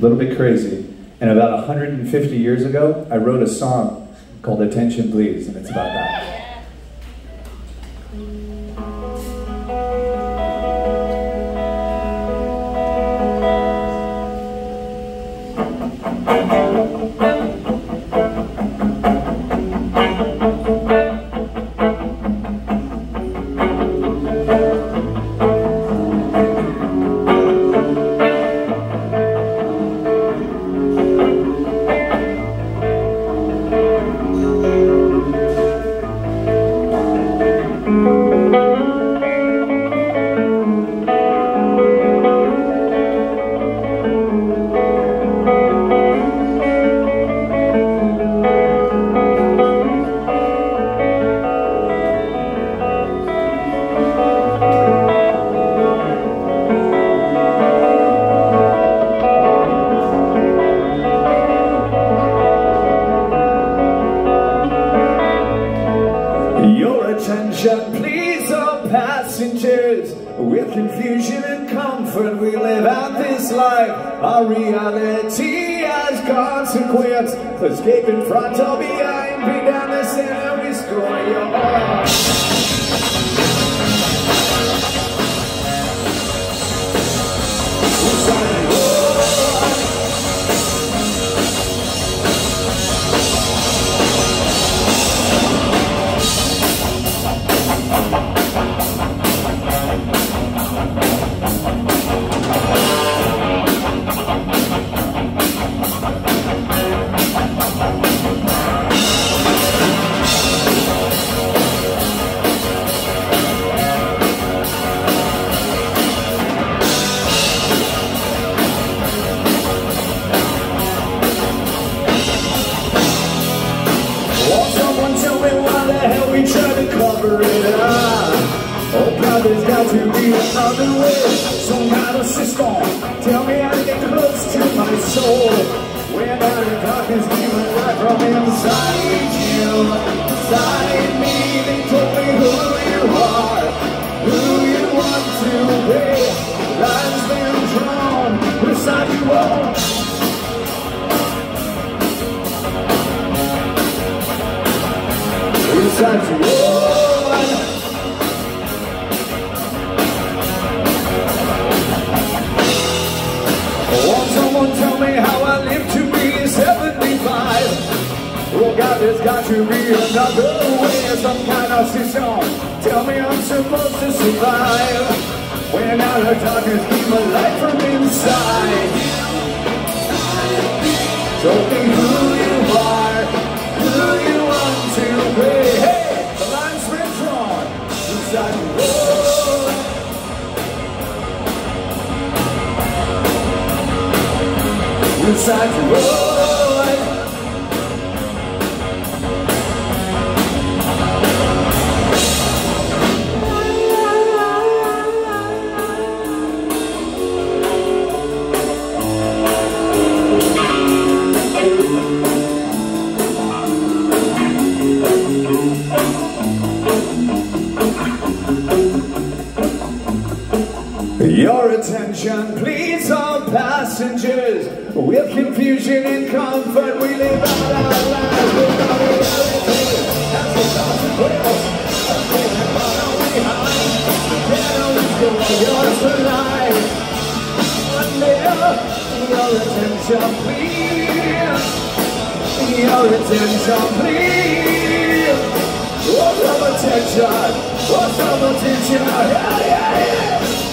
a little bit crazy. And about 150 years ago, I wrote a song called Attention Please, and it's about that. Your attention, please, all passengers. With confusion and comfort, we live out this life. Our reality has consequence. Escaping front or behind, be down the center, destroy your To be another way, some kind of system. Tell me how to get close to my soul. When out of darkness came a light from inside you, inside me. They told me who you are, who you want to be. Lines been drawn beside you all. Inside you all. Got to be another way, some kind of system. Tell me I'm supposed to survive. When out of darkness, keep my light from inside. Show me who you are, who you want to be. Hey, the line's been drawn inside you. Oh. inside your world. Attention, please, all passengers. With confusion and comfort, we live out our lives without reality. That's the consequence of being far behind. Can't always go yours for life. One your attention, please. Your attention, please. Oh, some attention. Oh, some attention. Yeah, yeah, yeah.